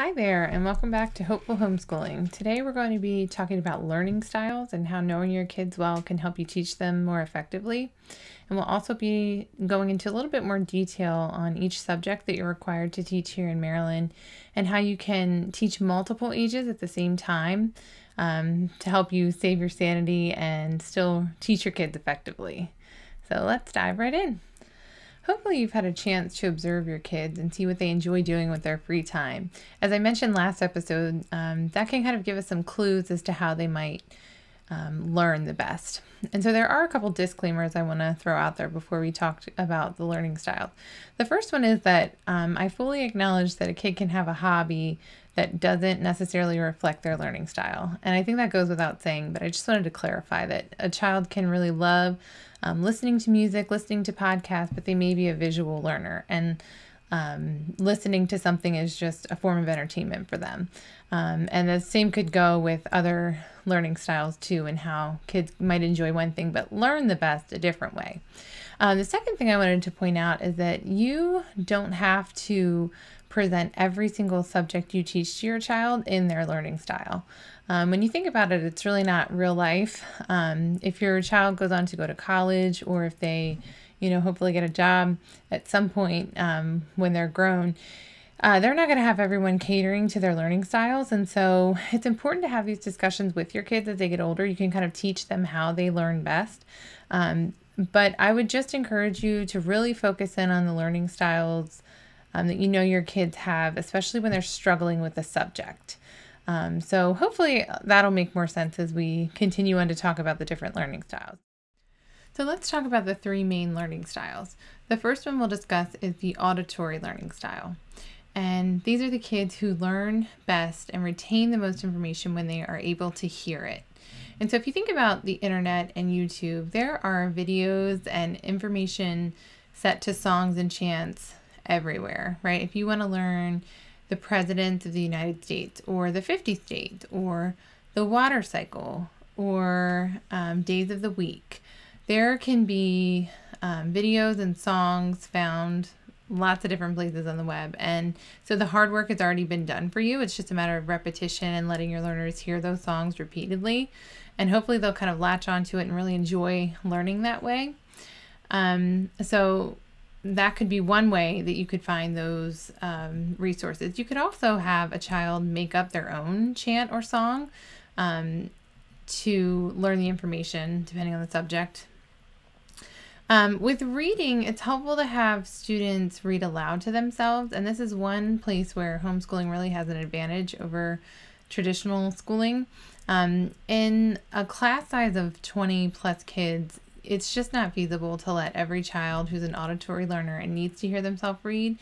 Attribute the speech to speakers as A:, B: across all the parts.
A: Hi there, and welcome back to Hopeful Homeschooling. Today we're going to be talking about learning styles and how knowing your kids well can help you teach them more effectively. And we'll also be going into a little bit more detail on each subject that you're required to teach here in Maryland and how you can teach multiple ages at the same time um, to help you save your sanity and still teach your kids effectively. So let's dive right in. Hopefully, you've had a chance to observe your kids and see what they enjoy doing with their free time. As I mentioned last episode, um, that can kind of give us some clues as to how they might um, learn the best. And so, there are a couple disclaimers I want to throw out there before we talk about the learning style. The first one is that um, I fully acknowledge that a kid can have a hobby that doesn't necessarily reflect their learning style. And I think that goes without saying, but I just wanted to clarify that a child can really love um, listening to music, listening to podcasts, but they may be a visual learner. And um, listening to something is just a form of entertainment for them. Um, and the same could go with other learning styles too, and how kids might enjoy one thing but learn the best a different way. Um, the second thing I wanted to point out is that you don't have to present every single subject you teach to your child in their learning style. Um, when you think about it, it's really not real life. Um, if your child goes on to go to college or if they, you know, hopefully get a job at some point um, when they're grown, uh, they're not going to have everyone catering to their learning styles. And so it's important to have these discussions with your kids as they get older. You can kind of teach them how they learn best. Um, but I would just encourage you to really focus in on the learning styles um, that you know your kids have, especially when they're struggling with a subject. Um, so hopefully that'll make more sense as we continue on to talk about the different learning styles. So let's talk about the three main learning styles. The first one we'll discuss is the auditory learning style. And these are the kids who learn best and retain the most information when they are able to hear it. And so if you think about the internet and YouTube, there are videos and information set to songs and chants everywhere, right? If you want to learn the President of the United States or the 50 states or the water cycle or um, days of the week. There can be um, videos and songs found lots of different places on the web. And so the hard work has already been done for you. It's just a matter of repetition and letting your learners hear those songs repeatedly. And hopefully they'll kind of latch onto it and really enjoy learning that way. Um, so that could be one way that you could find those um, resources. You could also have a child make up their own chant or song um, to learn the information, depending on the subject. Um, with reading, it's helpful to have students read aloud to themselves, and this is one place where homeschooling really has an advantage over traditional schooling. Um, in a class size of 20 plus kids, it's just not feasible to let every child who's an auditory learner and needs to hear themselves read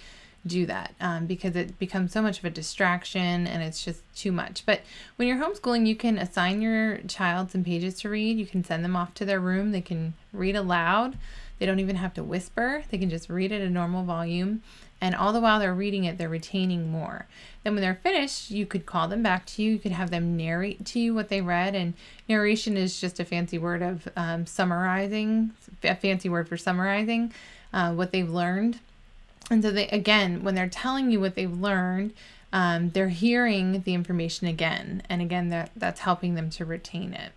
A: do that um, because it becomes so much of a distraction and it's just too much. But when you're homeschooling, you can assign your child some pages to read. You can send them off to their room. They can read aloud. They don't even have to whisper. They can just read at a normal volume. And all the while they're reading it, they're retaining more. Then, when they're finished, you could call them back to you. You could have them narrate to you what they read. And narration is just a fancy word of um, summarizing, a fancy word for summarizing uh, what they've learned. And so, they again, when they're telling you what they've learned, um, they're hearing the information again. And again, that, that's helping them to retain it.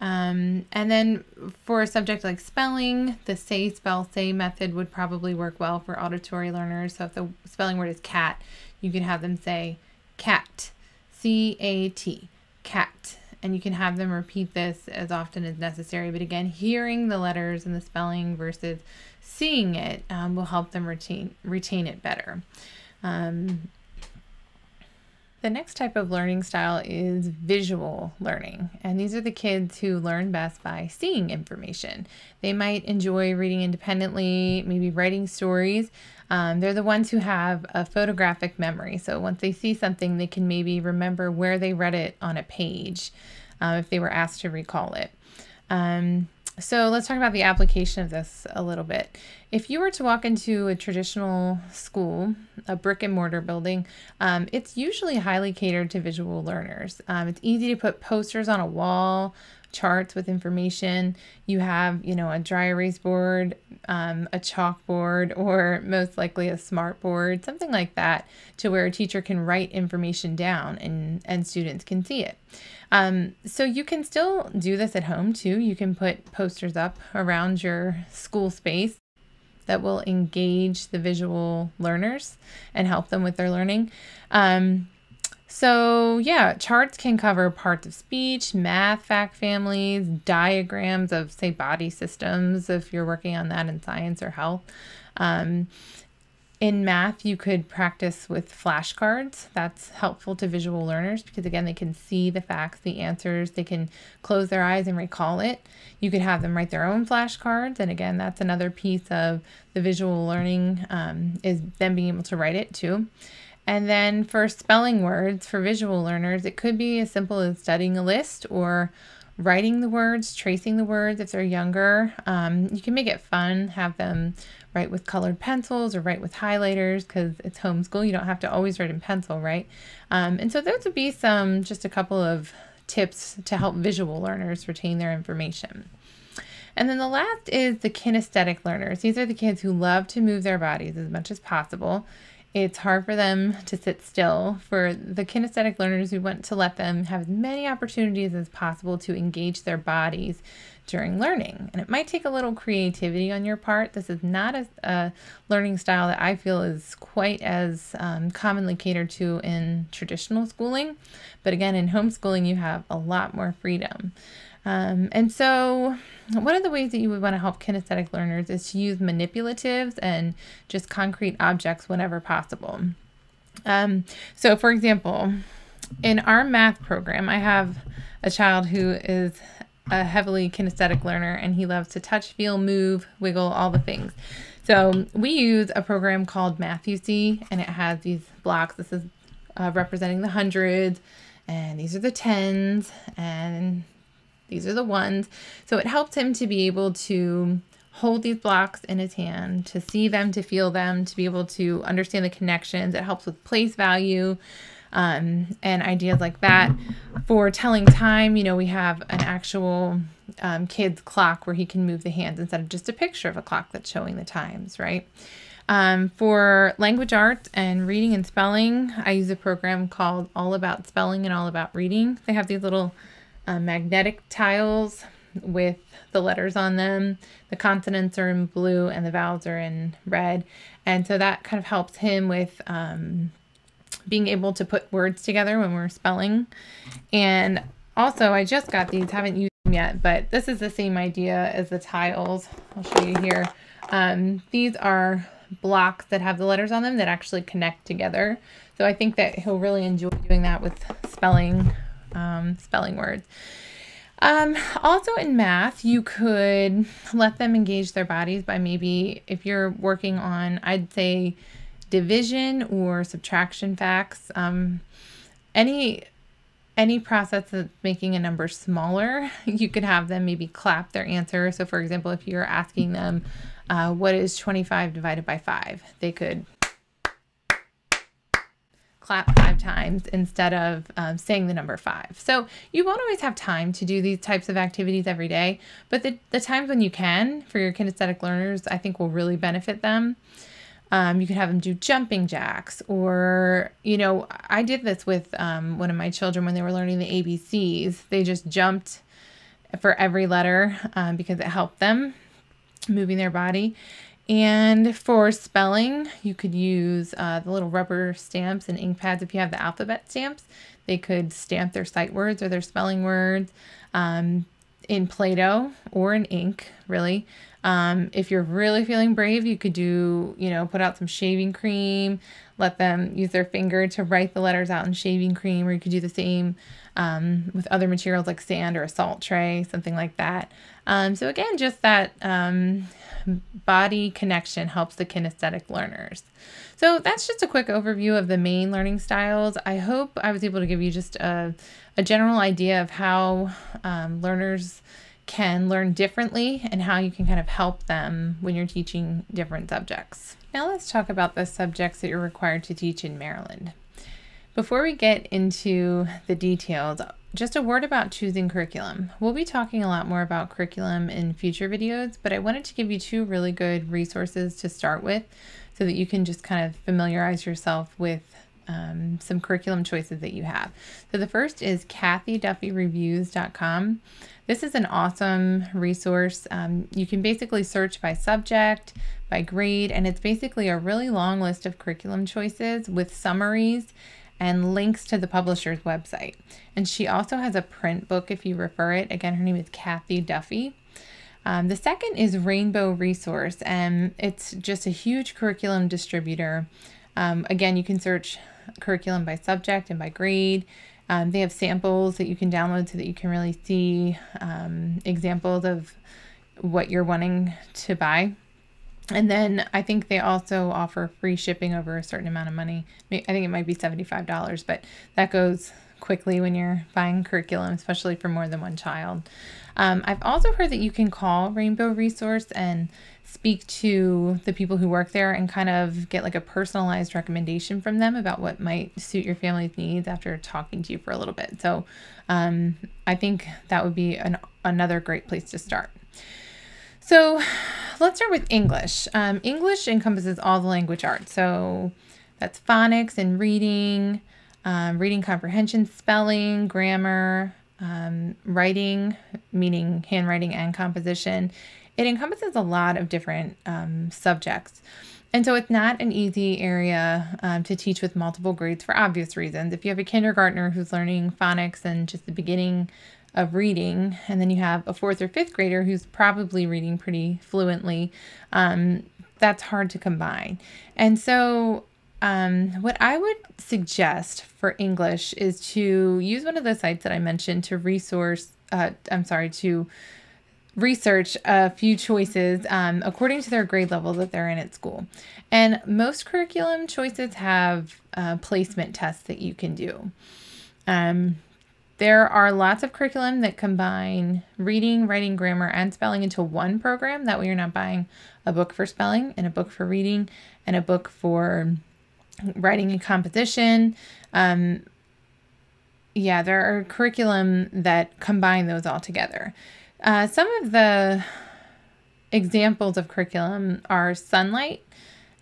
A: Um, and then for a subject like spelling, the say, spell, say method would probably work well for auditory learners. So if the spelling word is cat, you can have them say cat, C A T, cat. And you can have them repeat this as often as necessary. But again, hearing the letters and the spelling versus seeing it um, will help them retain retain it better. Um, the next type of learning style is visual learning, and these are the kids who learn best by seeing information. They might enjoy reading independently, maybe writing stories. Um, they're the ones who have a photographic memory, so once they see something, they can maybe remember where they read it on a page uh, if they were asked to recall it. Um, so let's talk about the application of this a little bit. If you were to walk into a traditional school, a brick and mortar building, um, it's usually highly catered to visual learners. Um, it's easy to put posters on a wall, charts with information. You have, you know, a dry erase board, um, a chalkboard, or most likely a smart board, something like that, to where a teacher can write information down and, and students can see it. Um, so you can still do this at home too. You can put posters up around your school space that will engage the visual learners and help them with their learning. Um, so, yeah, charts can cover parts of speech, math, fact families, diagrams of, say, body systems, if you're working on that in science or health. Um, in math, you could practice with flashcards. That's helpful to visual learners because, again, they can see the facts, the answers, they can close their eyes and recall it. You could have them write their own flashcards. And again, that's another piece of the visual learning um, is them being able to write it too. And then for spelling words for visual learners, it could be as simple as studying a list or writing the words, tracing the words if they're younger. Um, you can make it fun, have them write with colored pencils or write with highlighters because it's homeschool. You don't have to always write in pencil, right? Um, and so those would be some, just a couple of tips to help visual learners retain their information. And then the last is the kinesthetic learners. These are the kids who love to move their bodies as much as possible. It's hard for them to sit still. For the kinesthetic learners, we want to let them have as many opportunities as possible to engage their bodies during learning. And it might take a little creativity on your part. This is not a, a learning style that I feel is quite as um, commonly catered to in traditional schooling. But again, in homeschooling, you have a lot more freedom. Um, and so, one of the ways that you would want to help kinesthetic learners is to use manipulatives and just concrete objects whenever possible. Um, so, for example, in our math program, I have a child who is a heavily kinesthetic learner and he loves to touch, feel, move, wiggle, all the things. So, we use a program called Math-U-See and it has these blocks. This is uh, representing the hundreds, and these are the tens, and these are the ones. So it helps him to be able to hold these blocks in his hand, to see them, to feel them, to be able to understand the connections. It helps with place value um, and ideas like that. For telling time, you know, we have an actual um, kid's clock where he can move the hands instead of just a picture of a clock that's showing the times, right? Um, for language arts and reading and spelling, I use a program called All About Spelling and All About Reading. They have these little uh, magnetic tiles with the letters on them. The consonants are in blue and the vowels are in red. And so that kind of helps him with um, being able to put words together when we're spelling. And also, I just got these, haven't used them yet, but this is the same idea as the tiles. I'll show you here. Um, these are blocks that have the letters on them that actually connect together. So I think that he'll really enjoy doing that with spelling um, spelling words. Um, also in math, you could let them engage their bodies by maybe if you're working on, I'd say, division or subtraction facts. Um, any any process that's making a number smaller, you could have them maybe clap their answer. So, for example, if you're asking them, uh, what is 25 divided by 5? They could clap five times instead of um, saying the number five. So you won't always have time to do these types of activities every day, but the, the times when you can for your kinesthetic learners, I think will really benefit them. Um, you could have them do jumping jacks, or, you know, I did this with um, one of my children when they were learning the ABCs. They just jumped for every letter um, because it helped them moving their body. And for spelling, you could use uh, the little rubber stamps and ink pads if you have the alphabet stamps. They could stamp their sight words or their spelling words um, in Play Doh or in ink, really. Um, if you're really feeling brave, you could do, you know, put out some shaving cream, let them use their finger to write the letters out in shaving cream, or you could do the same um, with other materials like sand or a salt tray, something like that. Um, so, again, just that um, body connection helps the kinesthetic learners. So that's just a quick overview of the main learning styles. I hope I was able to give you just a, a general idea of how um, learners can learn differently and how you can kind of help them when you're teaching different subjects. Now let's talk about the subjects that you're required to teach in Maryland. Before we get into the details, just a word about choosing curriculum. We'll be talking a lot more about curriculum in future videos, but I wanted to give you two really good resources to start with so that you can just kind of familiarize yourself with um, some curriculum choices that you have. So the first is cathyduffyreviews.com. This is an awesome resource. Um, you can basically search by subject, by grade, and it's basically a really long list of curriculum choices with summaries and links to the publisher's website. And she also has a print book if you refer it. Again, her name is Cathy Duffy. Um, the second is Rainbow Resource, and it's just a huge curriculum distributor. Um, again, you can search curriculum by subject and by grade. Um, they have samples that you can download so that you can really see um, examples of what you're wanting to buy. And then I think they also offer free shipping over a certain amount of money. I think it might be $75, but that goes quickly when you're buying curriculum, especially for more than one child. Um, I've also heard that you can call Rainbow Resource and speak to the people who work there and kind of get like a personalized recommendation from them about what might suit your family's needs after talking to you for a little bit. So um, I think that would be an, another great place to start. So let's start with English. Um, English encompasses all the language arts. So that's phonics and reading, um, reading comprehension, spelling, grammar, um, writing, meaning handwriting and composition, it encompasses a lot of different um, subjects. And so it's not an easy area um, to teach with multiple grades for obvious reasons. If you have a kindergartner who's learning phonics and just the beginning of reading, and then you have a fourth or fifth grader who's probably reading pretty fluently, um, that's hard to combine. And so, um, what I would suggest for English is to use one of the sites that I mentioned to resource, uh, I'm sorry, to research a few choices um, according to their grade level that they're in at school. And most curriculum choices have uh, placement tests that you can do. Um, there are lots of curriculum that combine reading, writing, grammar, and spelling into one program. That way, you're not buying a book for spelling and a book for reading and a book for writing and composition. Um, yeah, there are curriculum that combine those all together. Uh, some of the examples of curriculum are Sunlight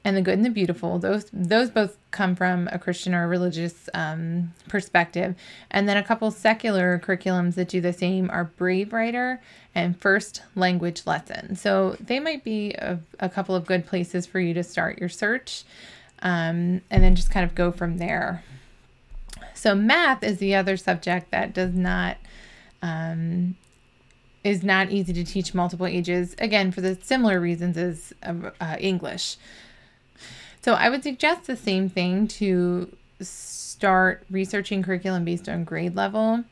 A: and The Good and the Beautiful. Those those both come from a Christian or a religious um, perspective. And then a couple secular curriculums that do the same are Brave Writer and First Language Lesson. So they might be a, a couple of good places for you to start your search um, and then just kind of go from there. So math is the other subject that does not um, is not easy to teach multiple ages, again, for the similar reasons as uh, English. So I would suggest the same thing to start researching curriculum based on grade level.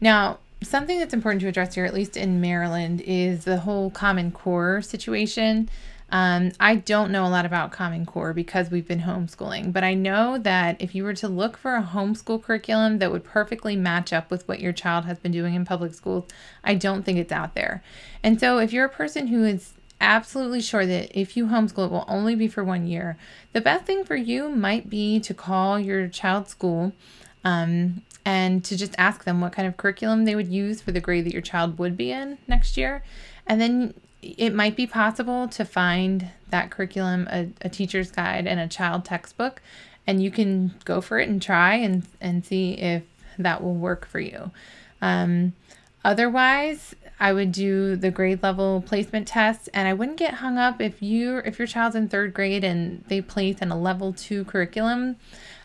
A: Now, something that's important to address here, at least in Maryland, is the whole Common Core situation. Um, I don't know a lot about Common Core because we've been homeschooling, but I know that if you were to look for a homeschool curriculum that would perfectly match up with what your child has been doing in public schools, I don't think it's out there. And so if you're a person who is absolutely sure that if you homeschool, it will only be for one year, the best thing for you might be to call your child's school um, and to just ask them what kind of curriculum they would use for the grade that your child would be in next year. And then it might be possible to find that curriculum, a, a teacher's guide, and a child textbook, and you can go for it and try and, and see if that will work for you. Um, otherwise, I would do the grade level placement test, and I wouldn't get hung up if you if your child's in third grade and they place in a level two curriculum.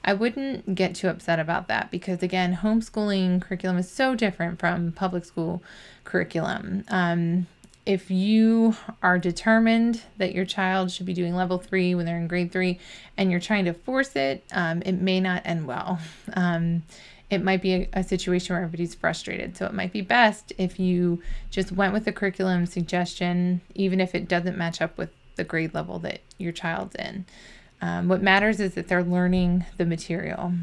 A: I wouldn't get too upset about that because again, homeschooling curriculum is so different from public school curriculum. Um, if you are determined that your child should be doing level three when they're in grade three and you're trying to force it, um, it may not end well. Um, it might be a, a, situation where everybody's frustrated. So it might be best if you just went with the curriculum suggestion, even if it doesn't match up with the grade level that your child's in. Um, what matters is that they're learning the material.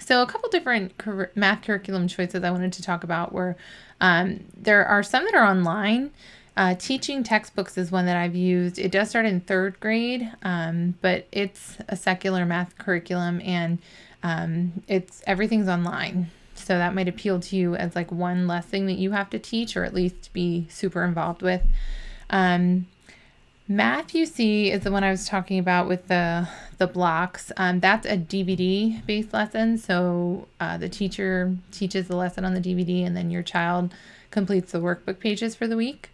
A: So, a couple different math curriculum choices I wanted to talk about were um, there are some that are online. Uh, teaching textbooks is one that I've used. It does start in third grade, um, but it's a secular math curriculum and um, it's everything's online. So that might appeal to you as like one less thing that you have to teach or at least be super involved with. Um, Math-U-See is the one I was talking about with the the blocks. Um, that's a DVD based lesson. So uh, the teacher teaches the lesson on the DVD, and then your child completes the workbook pages for the week.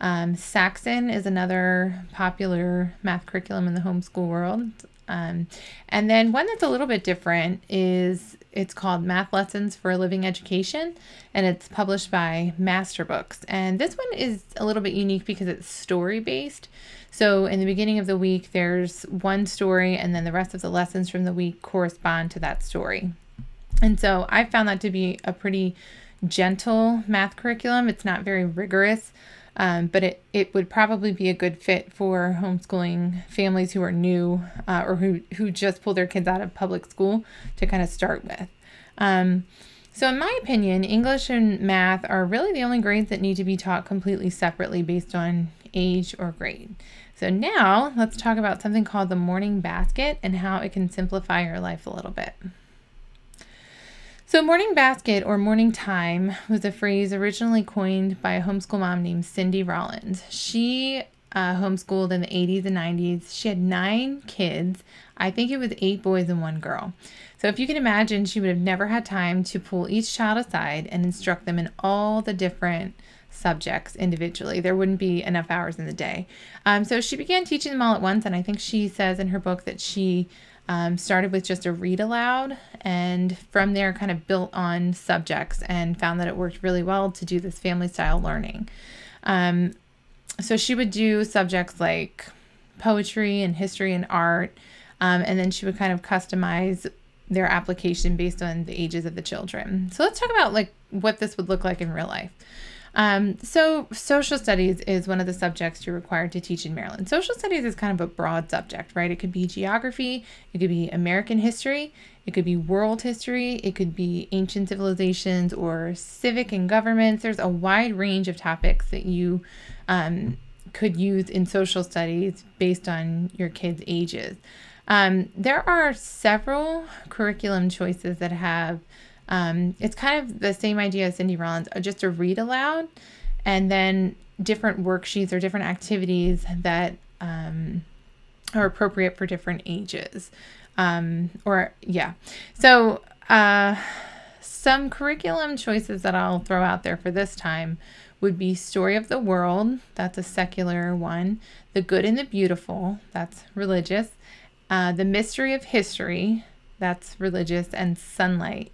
A: Um, Saxon is another popular math curriculum in the homeschool world. Um, and then one that's a little bit different is it's called Math Lessons for a Living Education, and it's published by Master Books. And this one is a little bit unique because it's story based. So in the beginning of the week, there's one story, and then the rest of the lessons from the week correspond to that story. And so I found that to be a pretty gentle math curriculum. It's not very rigorous. Um, but it, it would probably be a good fit for homeschooling families who are new uh, or who, who just pull their kids out of public school to kind of start with. Um, so, in my opinion, English and math are really the only grades that need to be taught completely separately based on age or grade. So, now let's talk about something called the morning basket and how it can simplify your life a little bit. So, morning basket or morning time was a phrase originally coined by a homeschool mom named Cindy Rollins. She uh, homeschooled in the 80s and 90s. She had nine kids. I think it was eight boys and one girl. So, if you can imagine, she would have never had time to pull each child aside and instruct them in all the different subjects individually. There wouldn't be enough hours in the day. Um, so, she began teaching them all at once. And I think she says in her book that she um, started with just a read aloud and from there kind of built on subjects and found that it worked really well to do this family style learning. Um, so she would do subjects like poetry and history and art, um, and then she would kind of customize their application based on the ages of the children. So let's talk about like what this would look like in real life. Um, so, social studies is one of the subjects you're required to teach in Maryland. Social studies is kind of a broad subject, right? It could be geography, it could be American history, it could be world history, it could be ancient civilizations or civic and governments. There's a wide range of topics that you um, could use in social studies based on your kids' ages. Um, there are several curriculum choices that have um, it's kind of the same idea as Cindy Rollins, uh, just a read aloud and then different worksheets or different activities that um, are appropriate for different ages. Um, or, yeah. So, uh, some curriculum choices that I'll throw out there for this time would be Story of the World, that's a secular one, The Good and the Beautiful, that's religious, uh, The Mystery of History, that's religious, and Sunlight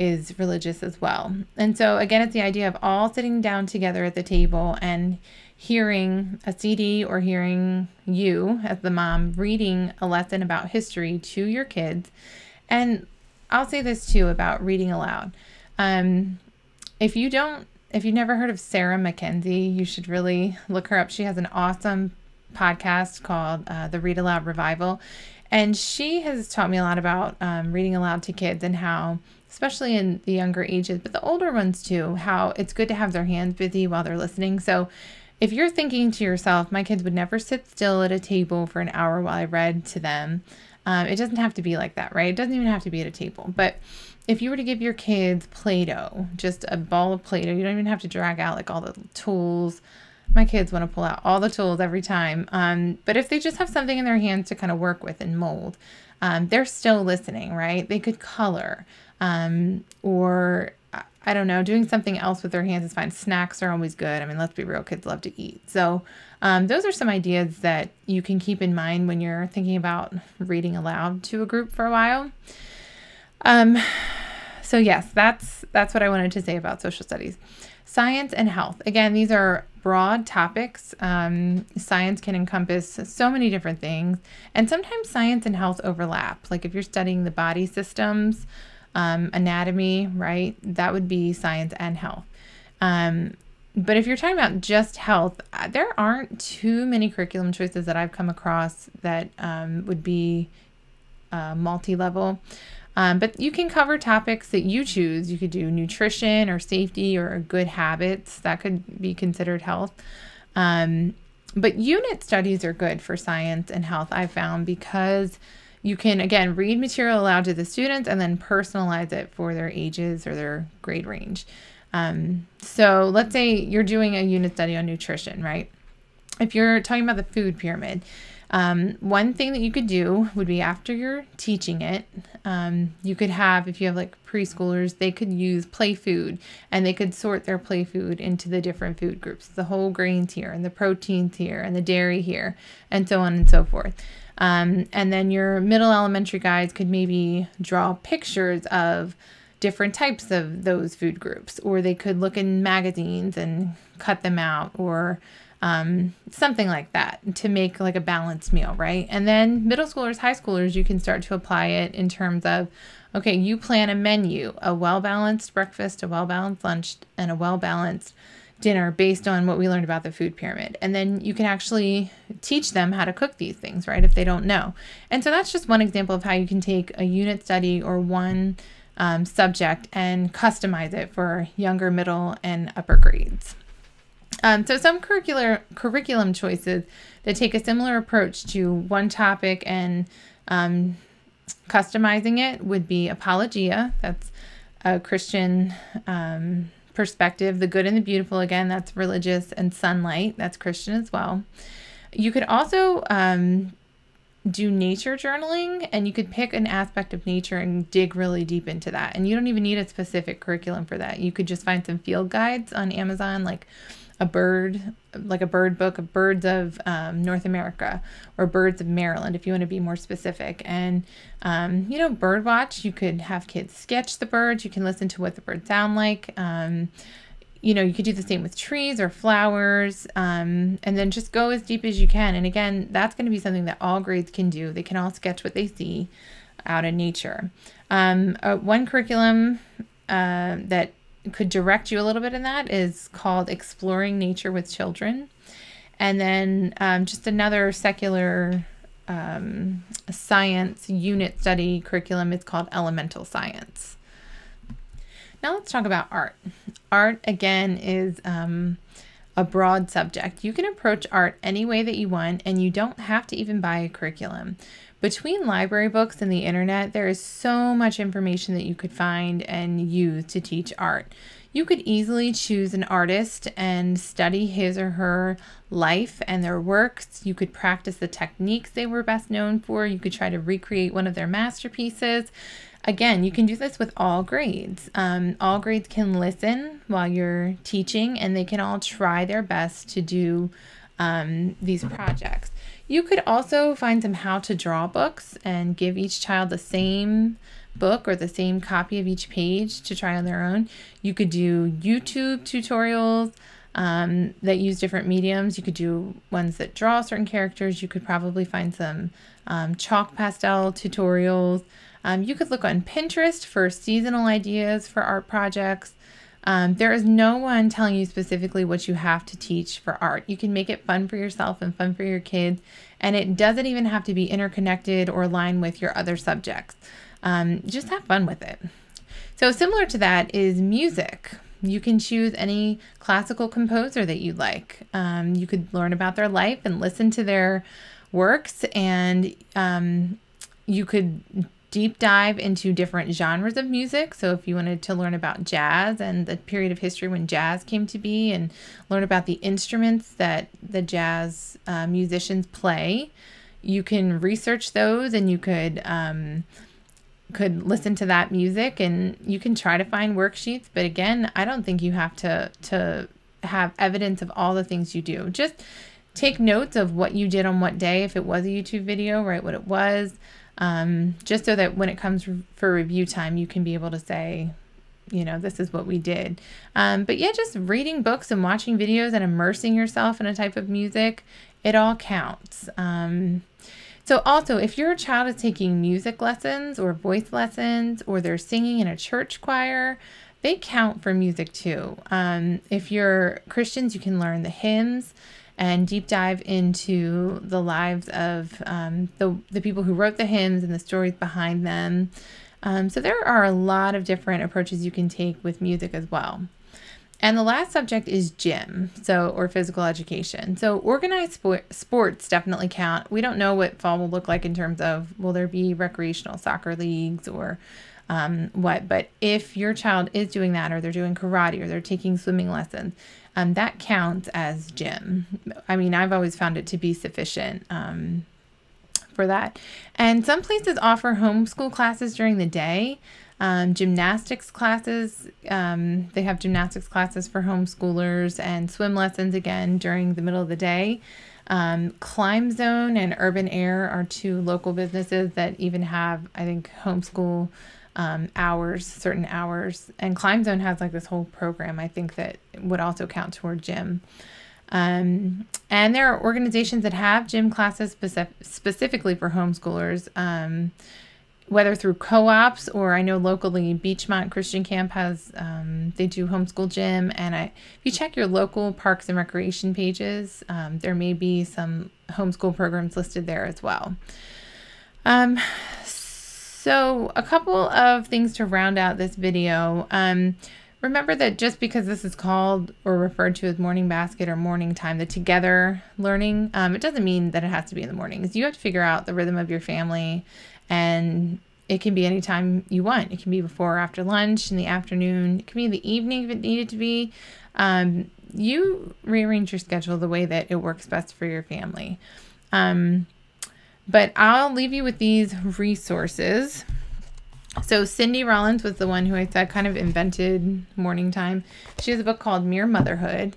A: is religious as well. And so, again, it's the idea of all sitting down together at the table and hearing a CD or hearing you, as the mom, reading a lesson about history to your kids. And I'll say this too about reading aloud. Um, if you don't, if you've never heard of Sarah Mackenzie, you should really look her up. She has an awesome podcast called uh, The Read Aloud Revival. And she has taught me a lot about um, reading aloud to kids and how especially in the younger ages, but the older ones too, how it's good to have their hands busy while they're listening. So if you're thinking to yourself, my kids would never sit still at a table for an hour while I read to them, um, it doesn't have to be like that, right? It doesn't even have to be at a table. But if you were to give your kids Play Doh, just a ball of Play Doh, you don't even have to drag out like all the tools. My kids want to pull out all the tools every time. Um, but if they just have something in their hands to kind of work with and mold, um, they're still listening, right? They could color um, or I don't know, doing something else with their hands is fine. Snacks are always good. I mean, let's be real, kids love to eat. So, um, those are some ideas that you can keep in mind when you're thinking about reading aloud to a group for a while. Um, so yes, that's that's what I wanted to say about social studies. Science and health. Again, these are broad topics. Um, science can encompass so many different things, and sometimes science and health overlap. Like if you're studying the body systems um, anatomy, right? That would be science and health. Um, but if you're talking about just health, uh, there aren't too many curriculum choices that I've come across that um, would be uh, multi level. Um, but you can cover topics that you choose. You could do nutrition or safety or good habits. That could be considered health. Um, but unit studies are good for science and health, I've found, because you can again read material aloud to the students and then personalize it for their ages or their grade range. Um, so let's say you're doing a unit study on nutrition, right? If you're talking about the food pyramid, um, one thing that you could do would be after you're teaching it, um, you could have, if you have like preschoolers, they could use play food and they could sort their play food into the different food groups the whole grains here, and the proteins here, and the dairy here, and so on and so forth. Um, and then your middle elementary guides could maybe draw pictures of different types of those food groups, or they could look in magazines and cut them out, or um, something like that to make like a balanced meal, right? And then middle schoolers, high schoolers, you can start to apply it in terms of okay, you plan a menu, a well balanced breakfast, a well balanced lunch, and a well balanced dinner based on what we learned about the food pyramid. And then you can actually teach them how to cook these things, right? If they don't know. And so that's just one example of how you can take a unit study or one um, subject and customize it for younger, middle, and upper grades. Um, so some curricular curriculum choices that take a similar approach to one topic and um, customizing it would be apologia. That's a Christian um, perspective. The good and the beautiful, again, that's religious, and sunlight, that's Christian as well. You could also um, do nature journaling and you could pick an aspect of nature and dig really deep into that. And you don't even need a specific curriculum for that. You could just find some field guides on Amazon, like a bird, like a bird book of birds of um, North America or birds of Maryland, if you want to be more specific. And, um, you know, bird watch, you could have kids sketch the birds, you can listen to what the birds sound like. Um, you know, you could do the same with trees or flowers, um, and then just go as deep as you can. And again, that's going to be something that all grades can do. They can all sketch what they see out in nature. Um, uh, one curriculum uh, that could direct you a little bit in that is called Exploring Nature with Children. And then um, just another secular um, science unit study curriculum is called Elemental Science. Now let's talk about art. Art, again, is um, a broad subject. You can approach art any way that you want, and you don't have to even buy a curriculum. Between library books and the internet, there is so much information that you could find and use to teach art. You could easily choose an artist and study his or her life and their works. You could practice the techniques they were best known for. You could try to recreate one of their masterpieces. Again, you can do this with all grades. Um, all grades can listen while you're teaching and they can all try their best to do um, these projects. You could also find some how to draw books and give each child the same book or the same copy of each page to try on their own. You could do YouTube tutorials um, that use different mediums. You could do ones that draw certain characters. You could probably find some um, chalk pastel tutorials. Um, you could look on Pinterest for seasonal ideas for art projects. Um, there is no one telling you specifically what you have to teach for art. You can make it fun for yourself and fun for your kids, and it doesn't even have to be interconnected or aligned with your other subjects. Um, just have fun with it. So, similar to that is music. You can choose any classical composer that you like. Um, you could learn about their life and listen to their works, and um, you could deep dive into different genres of music. So, if you wanted to learn about jazz and the period of history when jazz came to be, and learn about the instruments that the jazz uh, musicians play, you can research those and you could. Um, could listen to that music and you can try to find worksheets but again i don't think you have to to have evidence of all the things you do just take notes of what you did on what day if it was a youtube video write what it was um, just so that when it comes for review time, you can be able to say, you know, this is what we did. Um, but yeah, just reading books and watching videos and immersing yourself in a type of music, it all counts. Um, so, also, if your child is taking music lessons or voice lessons or they're singing in a church choir, they count for music too. Um, if you're Christians, you can learn the hymns and deep dive into the lives of um, the, the people who wrote the hymns and the stories behind them. Um, so there are a lot of different approaches you can take with music as well. and the last subject is gym, so or physical education. So organized sport, sports definitely count. We don't know what fall will look like in terms of will there be recreational soccer leagues or um, what, but if your child is doing that, or they're doing karate, or they're taking swimming lessons, um, that counts as gym. I mean, I've always found it to be sufficient. Um, for that. And some places offer homeschool classes during the day. Um, gymnastics classes, um, they have gymnastics classes for homeschoolers and swim lessons again during the middle of the day. Um, Climb Zone and Urban Air are two local businesses that even have, I think, homeschool um, hours, certain hours. And Climb Zone has like this whole program, I think, that would also count toward gym. Um, and there are organizations that have gym classes specific, specifically for homeschoolers, um, whether through co-ops or I know locally Beachmont Christian Camp has um, they do homeschool gym. And I, if you check your local parks and recreation pages, um, there may be some homeschool programs listed there as well. So a couple of things to round out this video. Um, Remember that just because this is called or referred to as morning basket or morning time, the together learning, um, it doesn't mean that it has to be in the mornings. You have to figure out the rhythm of your family, and it can be anytime you want. It can be before or after lunch, in the afternoon, it can be in the evening if it needed to be. Um, you rearrange your schedule the way that it works best for your family. Um, but I'll leave you with these resources. So Cindy Rollins was the one who I said kind of invented morning time. She has a book called Mere Motherhood.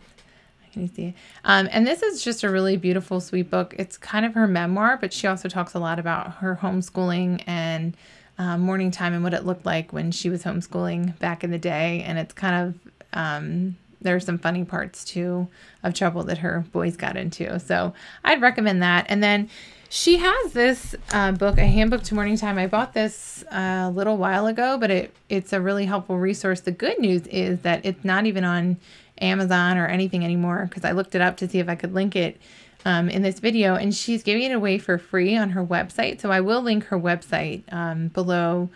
A: Can you see it? Um, and this is just a really beautiful, sweet book. It's kind of her memoir, but she also talks a lot about her homeschooling and um, morning time and what it looked like when she was homeschooling back in the day. And it's kind of um, there are some funny parts too of trouble that her boys got into. So I'd recommend that. And then she has this uh, book, A Handbook to Morning Time. I bought this uh, a little while ago, but it it's a really helpful resource. The good news is that it's not even on Amazon or anything anymore because I looked it up to see if I could link it um, in this video, and she's giving it away for free on her website. So I will link her website um, below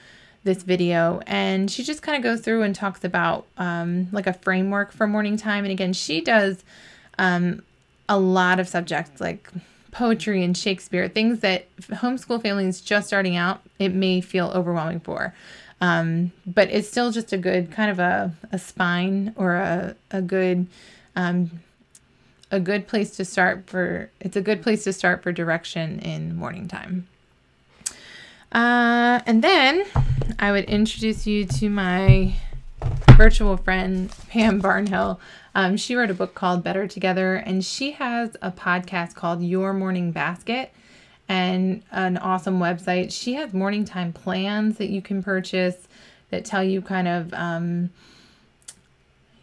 A: this video and she just kind of goes through and talks about um, like a framework for morning time and again she does um, a lot of subjects like poetry and Shakespeare, things that homeschool families just starting out, it may feel overwhelming for. Um, but it's still just a good kind of a, a spine or a, a good um, a good place to start for it's a good place to start for direction in morning time. Uh, and then I would introduce you to my virtual friend, Pam Barnhill. Um, she wrote a book called Better Together, and she has a podcast called Your Morning Basket and an awesome website. She has morning time plans that you can purchase that tell you kind of, um,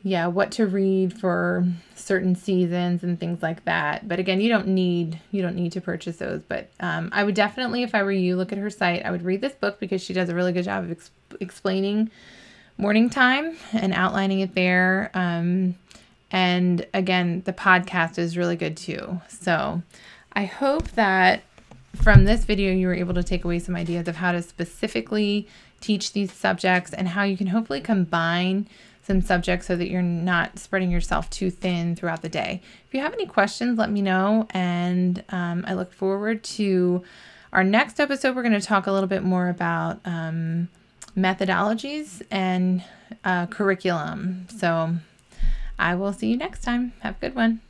A: yeah, what to read for certain seasons and things like that. But again, you don't need you don't need to purchase those. But um, I would definitely, if I were you, look at her site. I would read this book because she does a really good job of ex- explaining morning time and outlining it there. Um, and again, the podcast is really good too. So I hope that from this video, you were able to take away some ideas of how to specifically teach these subjects and how you can hopefully combine some subjects so that you're not spreading yourself too thin throughout the day. If you have any questions, let me know. And um, I look forward to our next episode. We're going to talk a little bit more about um, methodologies and uh, curriculum. So I will see you next time. Have a good one.